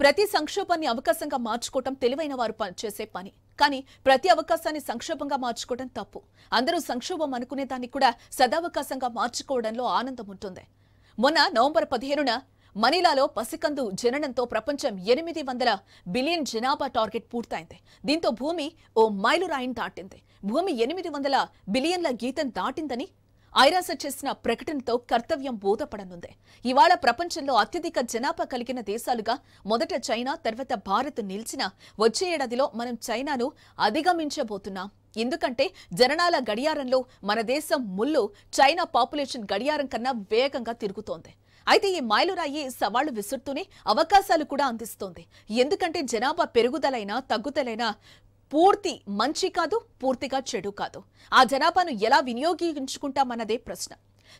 ప్రతి సంక్షోభాన్ని అవకాశంగా మార్చుకోవటం తెలివైన వారు చేసే పని. కానీ ప్రతి అవకాశాన్ని సంక్షోభంగా మార్చుకోవడం తప్పు. అందరూ సంక్షోభం అనుకునే దాన్ని కూడా సదావకాశంగా మార్చుకోవడంలో ఆనందం ఉంటుంది. మొన్న నవంబర్ పదిహేనున మనీలాలో పసికందు జననంతో ప్రపంచం ఎనిమిది వందల బిలియన్ జనాభా టార్గెట్ పూర్తయింది. దీంతో భూమి ఓ మైలురాయిని దాటింది. భూమి ఎనిమిది వందల బిలియన్ల గీతం దాటిందని ఐరాస చేసిన ప్రకటనతో కర్తవ్యం బోధపడనుంది. ఇవాళ ప్రపంచంలో అత్యధిక జనాభా కలిగిన దేశాలుగా మొదట చైనా తర్వాత భారత్ నిలిచిన వచ్చే ఏడాదిలో మనం చైనాను అధిగమించబోతున్నాం. ఎందుకంటే జననాల గడియారంలో మన దేశం ముళ్ళు చైనా పాపులేషన్ గడియారం కన్నా వేగంగా తిరుగుతోంది. అయితే ఈ మైలురాయి సవాళ్ళు విసురుతూనే అవకాశాలు కూడా అందిస్తోంది. ఎందుకంటే జనాభా పెరుగుదలైనా తగ్గుదలైనా పూర్తి మంచి కాదు పూర్తిగా చెడు కాదు. ఆ జనాభాను ఎలా వినియోగించుకుంటామన్నదే ప్రశ్న.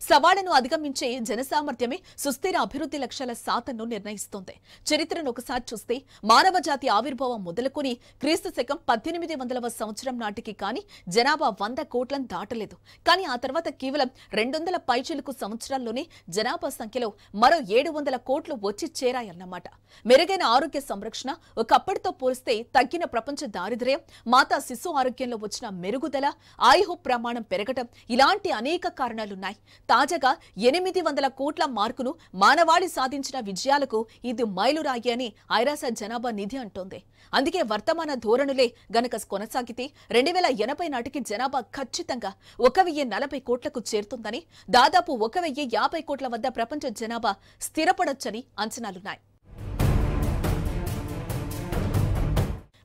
సవాళ్ళను అధిగమించే జనసామర్థ్యమే సుస్థిర అభివృద్ధి లక్ష్యాల సాధనను నిర్ణయిస్తోంది. చరిత్రను ఒకసారి చూస్తే మానవ జాతి ఆవిర్భావం మొదలుకొని క్రీస్తు శకం పద్దెనిమిది వందలవ సంవత్సరం నాటికి కానీ జనాభా వంద కోట్లను దాటలేదు. కానీ ఆ తర్వాత కేవలం రెండు వందల పైచిలుకు సంవత్సరాల్లోనే జనాభా సంఖ్యలో మరో ఏడు వందల కోట్లు వచ్చి చేరాయన్నమాట. మెరుగైన ఆరోగ్య సంరక్షణ ఒకప్పటితో పోలిస్తే తగ్గిన ప్రపంచ దారిద్ర్యం మాతా శిశు ఆరోగ్యంలో వచ్చిన మెరుగుదల ఆయుహు ప్రమాణం పెరగటం ఇలాంటి అనేక కారణాలున్నాయి. తాజాగా ఎనిమిది వందల కోట్ల మార్కును మానవాళి సాధించిన విజయాలకు ఇది మైలురాయి అని ఐరాస జనాభా నిధి అంటోంది. అందుకే వర్తమాన ధోరణులే గనక కొనసాగితే రెండు వేల ఎనభై నాటికి జనాభా ఖచ్చితంగా ఒక వెయ్యి నలభై కోట్లకు చేరుతుందని దాదాపు ఒక వెయ్యి యాభై కోట్ల వద్ద ప్రపంచ జనాభా స్థిరపడొచ్చని అంచనాలున్నాయి.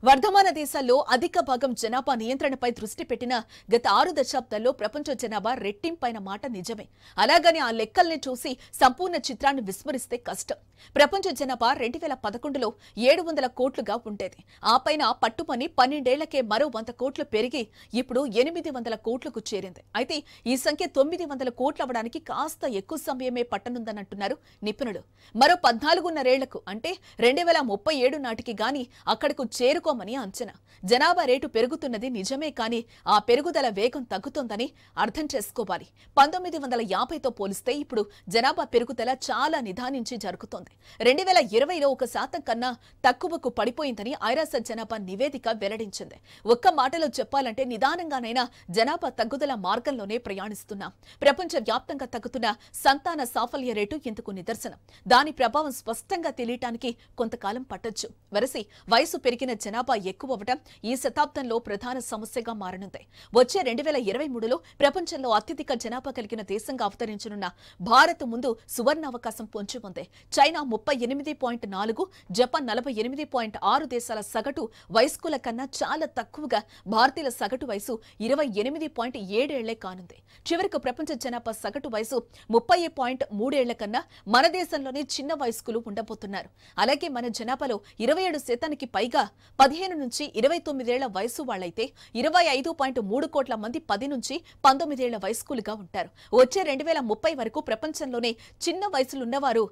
వర్ధమాన దేశాల్లో అధిక భాగం జనాభా నియంత్రణపై దృష్టి పెట్టిన గత ఆరు దశాబ్దాల్లో ప్రపంచ జనాభా రెట్టింపైన మాట నిజమే. అలాగని ఆ లెక్కల్ని చూసి సంపూర్ణ చిత్రాన్ని విస్మరిస్తే కష్టం. ప్రపంచ జనాభా రెండు వేల పదకొండులో ఏడు వందల కోట్లుగా ఉండేది. ఆ పైన పట్టుమని పన్నెండేళ్ళకే మరో వంద కోట్లు పెరిగి ఇప్పుడు ఎనిమిది వందల కోట్లకు చేరింది. అయితే ఈ సంఖ్య తొమ్మిది వందల కోట్లు అవడానికి కాస్త ఎక్కువ సమయమే పట్టనుందనంటున్నారు నిపుణులు. మరో పద్నాలుగున్నరేళ్ళకు అంటే రెండు వేల ముప్పై ఏడు నాటికి గాని అక్కడకు తట్టుకోమని అంచనా. జనాభా రేటు పెరుగుతున్నది నిజమే కానీ ఆ పెరుగుదల వేగం తగ్గుతోందని అర్థం చేసుకోవాలి. పంతొమ్మిది వందల యాభైతో పోలిస్తే ఇప్పుడు జనాభా పెరుగుదల చాలా నిదానించి జరుగుతోంది. రెండు వేల ఇరవైలో ఒక శాతం కన్నా తక్కువకు పడిపోయిందని ఐరాస జనాభా నివేదిక వెల్లడించింది. ఒక్క మాటలో చెప్పాలంటే నిదానంగానైనా జనాభా తగ్గుదల మార్గంలోనే ప్రయాణిస్తున్నాం. ప్రపంచ వ్యాప్తంగా తగ్గుతున్న సంతాన సాఫల్య రేటు ఇందుకు నిదర్శనం. దాని ప్రభావం స్పష్టంగా తెలియటానికి కొంతకాలం పట్టొచ్చు. వరసి వయసు పెరిగిన జనాభా జనాభా ఎక్కువవటం ఈ శతాబ్దంలో ప్రధాన సమస్యగా మారనుంది. వచ్చే రెండు వేల ఇరవై మూడులో ప్రపంచంలో అత్యధిక జనాభా కలిగిన దేశంగా అవతరించనున్న భారత్ ముందు సువర్ణ అవకాశం పొంచి ఉంది. చైనా ముప్పై ఎనిమిది పాయింట్ నాలుగు జపాన్ నలభై ఎనిమిది పాయింట్ ఆరు దేశాల సగటు వయస్కుల కన్నా చాలా తక్కువగా భారతీయుల సగటు వయసు ఇరవై ఎనిమిది పాయింట్ ఏడేళ్ళే కానుంది. చివరకు ప్రపంచ జనాభా సగటు వయసు ముప్పై పాయింట్ మూడేళ్ళ కన్నా మన దేశంలోనే చిన్న వయస్కులు ఉండబోతున్నారు. అలాగే మన జనాభాలో ఇరవై ఏడు శాతానికి పైగా పదిహేను నుంచి ఇరవై తొమ్మిదేళ్ళ వయసు వాళ్ళైతే ఇరవై ఐదు పాయింట్ మూడు కోట్ల మంది పది నుంచి పంతొమ్మిదేళ్ళ వయస్కులుగా ఉంటారు. వచ్చే రెండు వేల ముప్పై వరకు ప్రపంచంలోనే చిన్న వయసులున్నవారు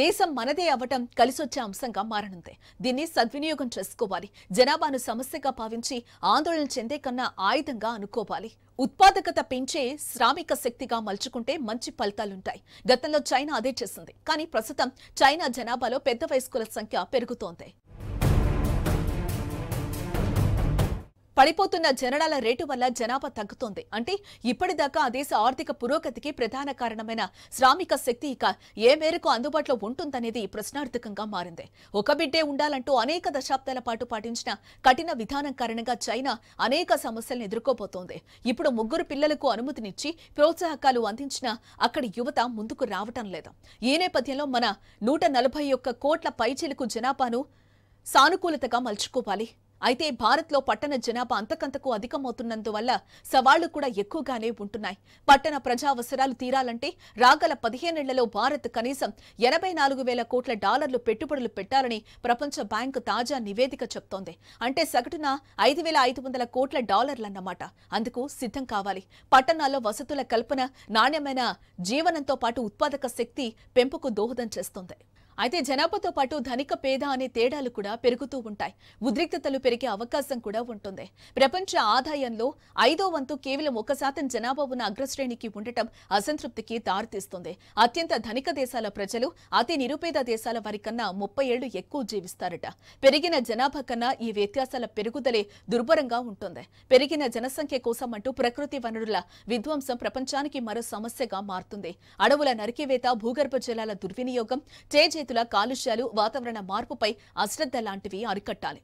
దేశం మనదే అవ్వటం కలిసొచ్చే అంశంగా మారనుంది. దీన్ని సద్వినియోగం చేసుకోవాలి. జనాభాను సమస్యగా భావించి ఆందోళన చెందే కన్నా ఆయుధంగా అనుకోవాలి. ఉత్పాదకత పెంచే శ్రామిక శక్తిగా మలుచుకుంటే మంచి ఫలితాలుంటాయి. గతంలో చైనా అదే చేసింది. కానీ ప్రస్తుతం చైనా జనాభాలో పెద్ద వయస్కుల సంఖ్య పెరుగుతోంది. పడిపోతున్న జననాల రేటు వల్ల జనాభా తగ్గుతోంది. అంటే ఇప్పటిదాకా ఆ దేశ ఆర్థిక పురోగతికి ప్రధాన కారణమైన శ్రామిక శక్తి ఇక ఏ మేరకు అందుబాటులో ఉంటుందనేది ప్రశ్నార్థకంగా మారింది. ఒక బిడ్డే ఉండాలంటూ అనేక దశాబ్దాల పాటు పాటించిన కఠిన విధానం కారణంగా చైనా అనేక సమస్యలను ఎదుర్కోబోతోంది. ఇప్పుడు ముగ్గురు పిల్లలకు అనుమతినిచ్చి ప్రోత్సాహకాలు అందించిన అక్కడి యువత ముందుకు రావటం లేదు. ఈ నేపథ్యంలో మన నూట నలభై ఒక్క కోట్ల పైచిలకు జనాభాను సానుకూలతగా మలుచుకోవాలి. అయితే భారత్లో పట్టణ జనాభా అంతకంతకు అధికమవుతున్నందువల్ల సవాళ్ళు కూడా ఎక్కువగానే ఉంటున్నాయి. పట్టణ ప్రజావసరాలు తీరాలంటే రాగల పదిహేనేళ్ళలో భారత్ కనీసం ఎనభై నాలుగు వేల కోట్ల డాలర్లు పెట్టుబడులు పెట్టాలని ప్రపంచ బ్యాంకు తాజా నివేదిక చెప్తోంది. అంటే సగటున ఐదు వేల ఐదు వందల కోట్ల డాలర్లన్నమాట. అందుకు సిద్ధం కావాలి. పట్టణాల్లో వసతుల కల్పన నాణ్యమైన జీవనంతో పాటు ఉత్పాదక శక్తి పెంపుకు దోహదం చేస్తోంది. అయితే జనాభాతో పాటు ధనిక పేద అనే తేడాలు కూడా పెరుగుతూ ఉంటాయి. ఉద్రిక్తతలు పెరిగే అవకాశం కూడా ఉంటుంది. ప్రపంచ ఆదాయంలో ఐదో వంతు కేవలం ఒక శాతం జనాభా ఉన్న అగ్రశ్రేణికి ఉండటం అసంతృప్తికి దారితీస్తుంది. అత్యంత ధనిక దేశాల ప్రజలు అతి నిరుపేద దేశాల వారి కన్నా ముప్పై ఏళ్ళు ఎక్కువ జీవిస్తారట. పెరిగిన జనాభా కన్నా ఈ వ్యత్యాసాల పెరుగుదలే దుర్భరంగా ఉంటుంది. పెరిగిన జనసంఖ్య కోసం అంటూ ప్రకృతి వనరుల విధ్వంసం ప్రపంచానికి మరో సమస్యగా మారుతుంది. అడవుల నరికివేత భూగర్భ జలాల దుర్వినియోగం రైతుల కాలుష్యాలు వాతావరణ మార్పుపై అశ్రద్ధ లాంటివి అరికట్టాలి.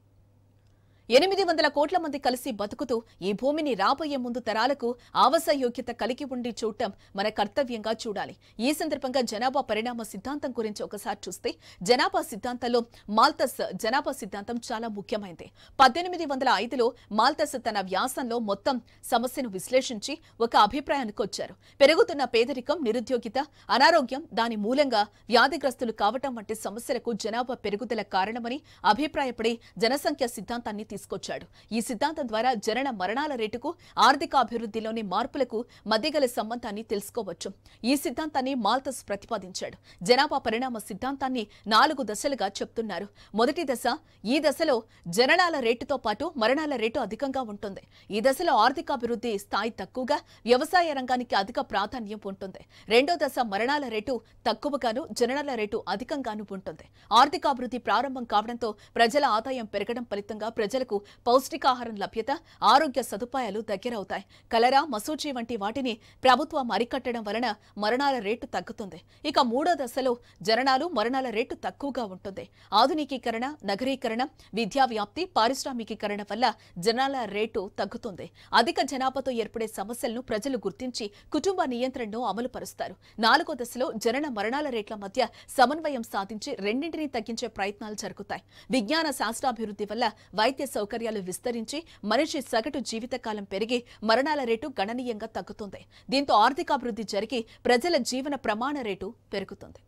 ఎనిమిది వందల కోట్ల మంది కలిసి బతుకుతూ ఈ భూమిని రాబోయే ముందు తరాలకు ఆవాస యోగ్యత కలిగి ఉండి చూడటం మన కర్తవ్యంగా చూడాలి. ఈ సందర్భంగా జనాభా పరిణామ సిద్ధాంతం గురించి ఒకసారి చూస్తే జనాభా సిద్ధాంతంలో మాల్తస్ జనాభా సిద్ధాంతం చాలా ముఖ్యమైనది పద్దెనిమిది వందల ఐదులో మాల్తస్ తన వ్యాసంలో మొత్తం సమస్యను విశ్లేషించి ఒక అభిప్రాయానికి వచ్చారు. పెరుగుతున్న పేదరికం నిరుద్యోగిత అనారోగ్యం దాని మూలంగా వ్యాధిగ్రస్తులు కావటం వంటి సమస్యలకు జనాభా పెరుగుదల కారణమని అభిప్రాయపడి జనసంఖ్య సిద్ధాంతాన్ని తీసుకొచ్చాడు. ఈ సిద్ధాంతం ద్వారా జనన మరణాల రేటుకు ఆర్థికాభివృద్ధిలోని మార్పులకు మధ్యగల సంబంధాన్ని తెలుసుకోవచ్చు. ఈ సిద్ధాంతాన్ని మాల్తస్ ప్రతిపాదించాడు. జనాభా పరిణామ సిద్ధాంతాన్ని నాలుగు దశలుగా చెప్తున్నారు. మొదటి దశ ఈ దశలో జననాల రేటుతో పాటు మరణాల రేటు అధికంగా ఉంటుంది. ఈ దశలో ఆర్థికాభివృద్ధి స్థాయి తక్కువగా వ్యవసాయ రంగానికి అధిక ప్రాధాన్యం ఉంటుంది. రెండో దశ మరణాల రేటు తక్కువగాను జననాల రేటు అధికంగాను ఉంటుంది. ఆర్థికాభివృద్ధి ప్రారంభం కావడంతో ప్రజల ఆదాయం పెరగడం ఫలితంగా ప్రజల ప్రజలకు పౌష్టికాహారం లభ్యత ఆరోగ్య సదుపాయాలు దగ్గరవుతాయి. కలరా మసూచి వంటి వాటిని ప్రభుత్వం అరికట్టడం వలన మరణాల రేటు తగ్గుతుంది. ఇక మూడో దశలో జననాలు మరణాల రేటు తక్కువగా ఉంటుంది. ఆధునికీకరణ నగరీకరణ విద్యా వ్యాప్తి పారిశ్రామికీకరణ వల్ల జనాల రేటు తగ్గుతుంది. అధిక జనాభాతో ఏర్పడే సమస్యలను ప్రజలు గుర్తించి కుటుంబ నియంత్రణను అమలు పరుస్తారు నాలుగో దశలో జనన మరణాల రేట్ల మధ్య సమన్వయం సాధించి రెండింటినీ తగ్గించే ప్రయత్నాలు జరుగుతాయి. విజ్ఞాన శాస్త్రాభివృద్ధి వల్ల వైద్య సౌకర్యాలు విస్తరించి మనిషి సగటు జీవితకాలం పెరిగి మరణాల రేటు గణనీయంగా తగ్గుతుంది. దీంతో ఆర్థికాభివృద్ధి జరిగి ప్రజల జీవన ప్రమాణ రేటు పెరుగుతుంది.